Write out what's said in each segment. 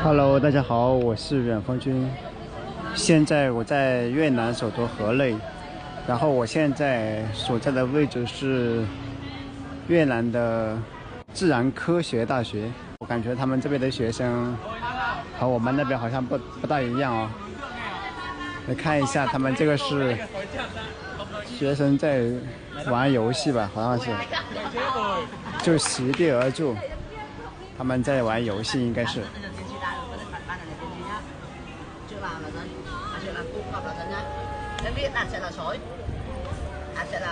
Hello，大家好，我是远方君。现在我在越南首都河内，然后我现在所在的位置是越南的自然科学大学。我感觉他们这边的学生和我们那边好像不不大一样哦。来看一下，他们这个是学生在玩游戏吧？好像是，就席地而坐，他们在玩游戏，应该是。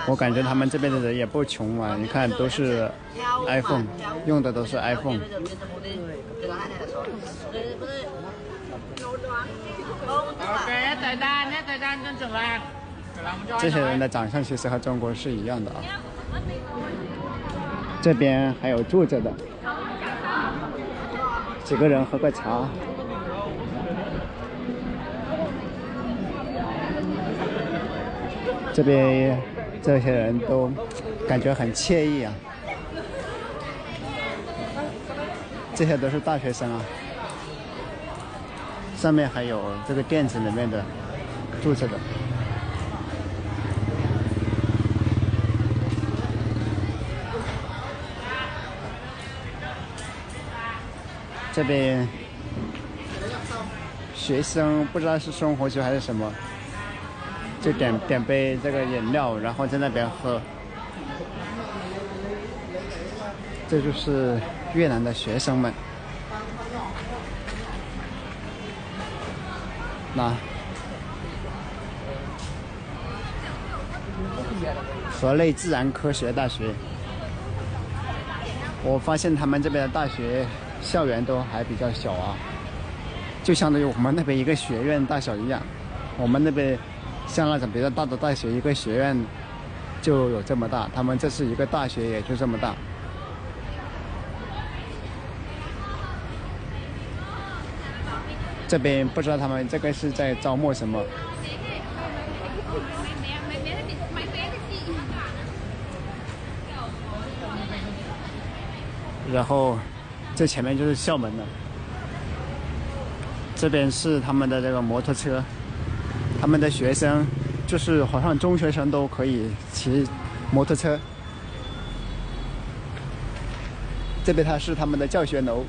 我感觉他们这边的人也不穷嘛，你看都是 iPhone，用的都是 iPhone。这些人的长相其实和中国是一样的啊。这边还有坐着的，几个人喝个茶。这边这些人都感觉很惬意啊，这些都是大学生啊。上面还有这个店子里面的住着的。这边学生不知道是生活区还是什么。就点点杯这个饮料，然后在那边喝。这就是越南的学生们。那河内自然科学大学，我发现他们这边的大学校园都还比较小啊，就相当于我们那边一个学院大小一样。我们那边。像那种比较大的大学，一个学院就有这么大，他们这是一个大学，也就这么大。这边不知道他们这个是在招募什么。然后这前面就是校门了，这边是他们的这个摩托车。他们的学生就是好像中学生都可以骑摩托车。这边它是他们的教学楼，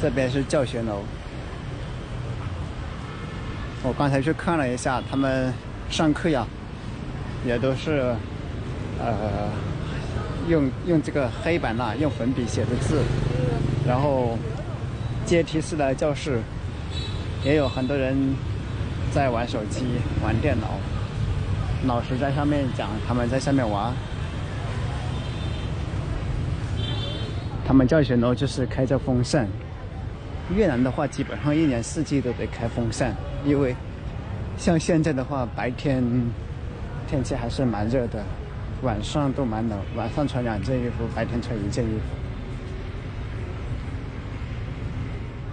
这边是教学楼。我刚才去看了一下，他们上课呀，也都是呃。用用这个黑板呐，用粉笔写的字，然后阶梯式的教室，也有很多人在玩手机、玩电脑，老师在上面讲，他们在下面玩。他们教学楼就是开着风扇。越南的话，基本上一年四季都得开风扇，因为像现在的话，白天天气还是蛮热的。晚上都蛮冷，晚上穿两件衣服，白天穿一件衣服。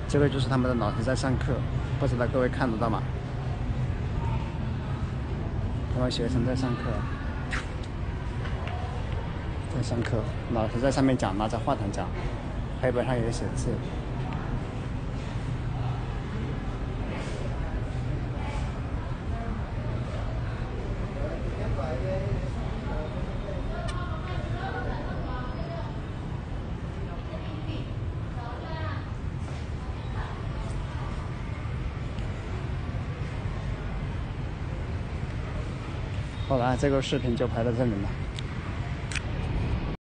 这个就是他们的老师在上课，不知道各位看得到吗？他们学生在上课，在上课，老师在上面讲，拿着话筒讲，黑板上也写字。好了，这个视频就拍到这里了。